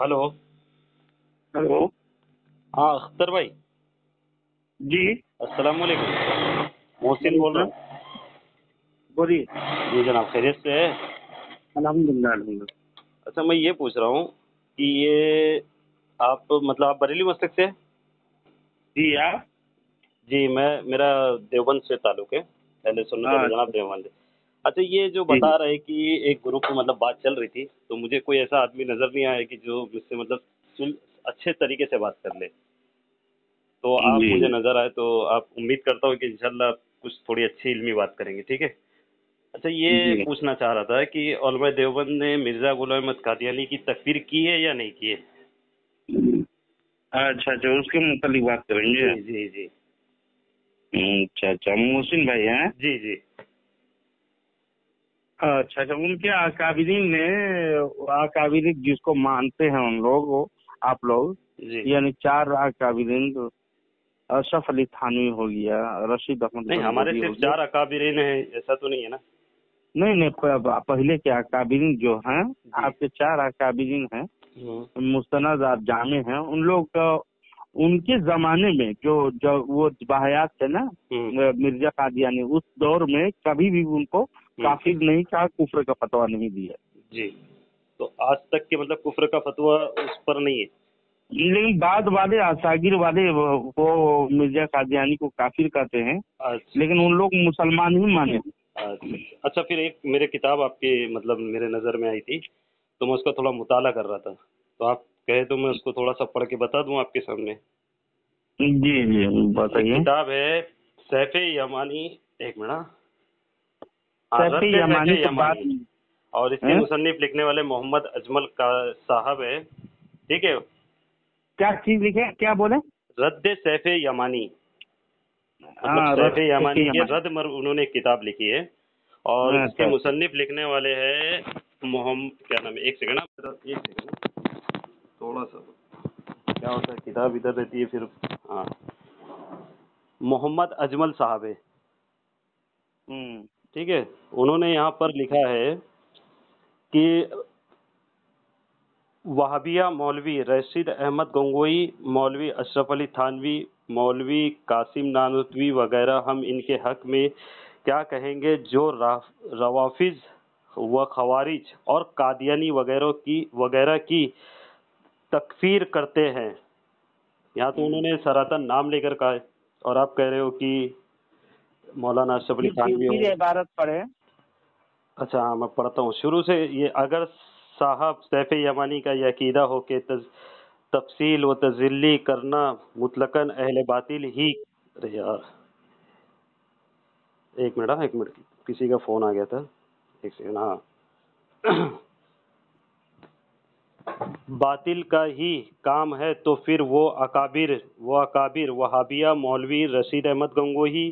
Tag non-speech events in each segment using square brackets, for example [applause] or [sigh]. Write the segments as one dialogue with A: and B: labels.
A: Hello.
B: Hello.
A: हाँ अख्तर भाई।
B: जी।
A: अस्सलाम वालेकुम मोहसिन बोल रहे हैं।
B: बोलिए।
A: जी जनाब खैरियत से है?
B: अलहमदिल्ला
A: अच्छा मैं ये पूछ रहा हूँ कि ये आप मतलब आप बरेली मस्तक से हैं?
B: जी आप?
A: जी मैं मेरा देवबंद से ताल्लुक है। पहले सुनना
B: हाँ।
A: जनाब देवबंद अच्छा ये जो बता रहे कि एक ग्रुप में मतलब बात चल रही थी तो मुझे कोई ऐसा आदमी नज़र नहीं आया कि जो मुझसे मतलब अच्छे तरीके से बात कर ले। तो आप मुझे नज़र आए तो आप उम्मीद करता हूँ कि इंशाल्लाह कुछ थोड़ी अच्छी इल्मी बात करेंगे ठीक है? अच्छा ये पूछना चाह रहा था कि औलमा देवबंद ने मिर्ज़ा गुलाम अहमद कादियानी की तकफीर की है या नहीं की है?
B: अच्छा अच्छा उसके मुतालिक बात करेंगे?
A: जी जी जी।
B: अच्छा अच्छा मोहसिन भाई हैं?
A: जी जी।
B: अच्छा अच्छा उनके अकाबिरीन ने अकाबिरीन जिसको मानते हैं उन लोग आप लोग यानी चार अकाबिरीन अशरफ अली थानवी हो गया रशीद अहमद
A: नहीं हमारे सिर्फ़ चार अकाबिरीन हैं ऐसा तो नहीं है ना?
B: नहीं नहीं पहले के अकाबिरीन जो हैं आपके चार अकाबिरीन हैं मुस्तनद आप जामे हैं उन लोग उनके जमाने में जो जो वो बाहयात थे ना
A: हम्म,
B: मिर्ज़ा कादियानी उस दौर में कभी भी उनको काफिर नहीं कहा कुफर का फतवा नहीं दिया।
A: जी। तो आज तक के मतलब कुफर का फतवा उस पर नहीं है?
B: लेकिन बाद वाले आसागिर वाले वो मिर्ज़ा कादियानी को काफिर कहते हैं।
A: अच्छा।
B: लेकिन उन लोग मुसलमान ही माने।
A: अच्छा। अच्छा फिर एक मेरे किताब आपके मतलब मेरे नज़र में आई थी तो मैं उसका थोड़ा मुताला कर रहा था। तो आप कहे तो मैं उसको थोड़ा सा पढ़ के बता दूँ आपके सामने।
B: जी जी बताइए।
A: किताब है सैफ यमानी एक मिनट। हाँ,
B: सैफ यमानी तो बात
A: और इसके
B: हैं?
A: मुसन्निफ लिखने वाले मोहम्मद अजमल का साहब है। ठीक है?
B: क्या चीज़ लिखे क्या बोले?
A: रद्द सैफ यमानी।
B: हाँ,
A: मतलब सैफ यमानी की
B: यमानी।
A: रद्द मर उन्होंने किताब लिखी है। और
B: अच्छा,
A: इसके। मुसन्निफ लिखने वाले हैं मोहम्मद क्या नाम है? एक सेकंड ना एक सेकंड। थोड़ा सा क्या होता है? किताब इधर रहती है फिर हाँ। मोहम्मद अजमल साहब है।
B: हम्म।
A: ठीक है? उन्होंने यहाँ पर लिखा है कि वहाबिया मौलवी, रशीद अहमद गंगोई, मौलवी अशरफ अली थानवी, मौलवी कासिम नानतवी वगैरह हम इनके हक में क्या कहेंगे? जो रवाफिज व खवारिज और कादियानी वगैरह की वगैरह की तकफीर करते हैं। यहाँ तो उन्होंने सरातन नाम लेकर कहा है और आप कह रहे हो कि मौलाना अशरफ अली थानवी
B: फिर इबारत पढ़े।
A: अच्छा हाँ मैं पढ़ता हूँ। शुरू से ये अगर साहब सैफ यमानी का यह अकीदा हो कि तज, तफसील व तजिल्ली करना मुतलकन अहल बातिल ही अरे यार। एक मिनट हाँ एक मिनट किसी का फ़ोन आ गया था। एक सेकंड हाँ। [clears throat] बातिल का ही काम है तो फिर वो अकाबिर वो अकाबिर वहाबिया मौलवी रशीद अहमद गंगोही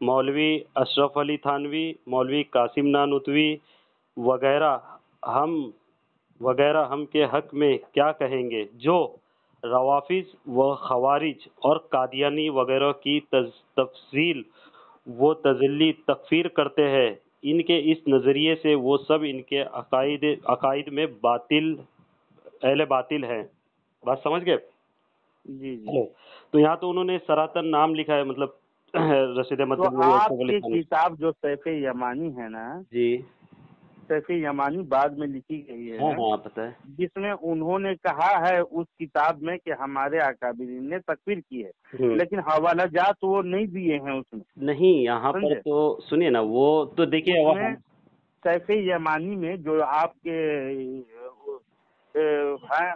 A: मौलवी अशरफ अली थानवी मौलवी कासिम नानुतवी वगैरह हम वगैरह हम के हक में क्या कहेंगे? जो रवाफिज व खवारिज और कादियानी वगैरह की तफसील वो तजल्ली तकफीर करते हैं। इनके इस नज़रिए से वो सब इनके अकायद अकायद में बातिल अहले बातिल हैं। बात समझ गए?
B: जी जी।
A: तो यहाँ तो उन्होंने सरातन नाम लिखा है मतलब रशीद अहमद
B: तो आपकी किताब जो सैफ यमानी है ना
A: जी।
B: सैफ यमानी बाद में लिखी गई
A: हाँ
B: है
A: हाँ पता है।
B: जिसमें उन्होंने कहा है उस किताब में कि हमारे अकाबिरीन ने तकफीर की है
A: हम्म।
B: लेकिन हवाला जात वो नहीं दिए हैं उसमें
A: नहीं यहाँ पर तो सुनिए ना वो तो देखिए
B: सैफ यमानी में जो आपके हैं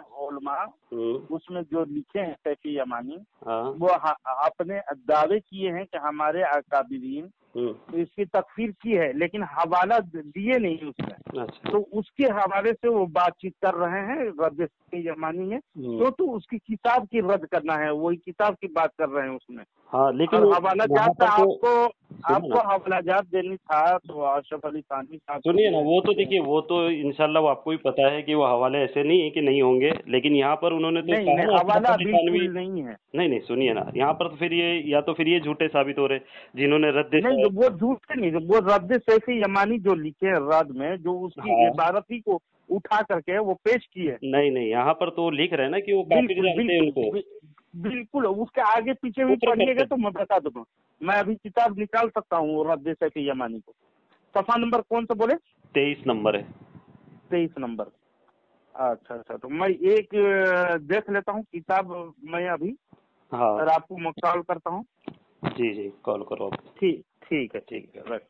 B: उसमें जो लिखे हैं सैफ यमानी
A: हाँ।
B: वो ह- अपने दावे किए हैं कि हमारे अकाबिरीन इसकी तकफीर की है लेकिन हवाला दिए नहीं उसमें
A: अच्छा।
B: तो उसके हवाले से वो बातचीत कर रहे हैं रद्द यमानी
A: हम्म,
B: तो तो उसकी किताब की रद्द करना है वही किताब की बात कर रहे हैं उसमें।
A: हाँ लेकिन
B: हवाला जात
A: तो
B: आपको आपको हवाला जात देनी था तो अशरफ अली थानवी साहब
A: सुनिए ना वो तो देखिए वो तो इनशाला आपको भी पता है कि वो हवाले ऐसे नहीं है कि नहीं होंगे लेकिन यहाँ पर उन्होंने तो
B: नहीं नहीं हवाला बिल्कुल नहीं है।
A: नहीं नहीं सुनिए ना यहाँ पर तो फिर ये या तो फिर ये झूठे साबित हो रहे जिन्होंने रद्द
B: नहीं वो झूठ नहीं वो रद्द सैफी यमानी जो लिखे हैं रद में जो उसकी
A: हाँ।
B: इबारत ही को उठा करके वो पेश किए
A: नहीं नहीं यहाँ पर तो लिख रहे हैं ना कि वो जानते हैं उनको।
B: बिल्कुल उसके आगे पीछे भी पढ़िएगा तो मैं बता दूँगा। मैं अभी किताब निकाल सकता हूँ रद्द सैफी यमानी को। सफ़ा नंबर कौन सा बोले?
A: तेईस नंबर है।
B: तेईस नंबर। अच्छा अच्छा। तो मैं एक देख लेता हूँ किताब मैं अभी
A: हाँ।
B: और आपको मैं कॉल करता हूँ।
A: जी जी। कॉल करो
B: ठीक ठीक है ठीक है। रख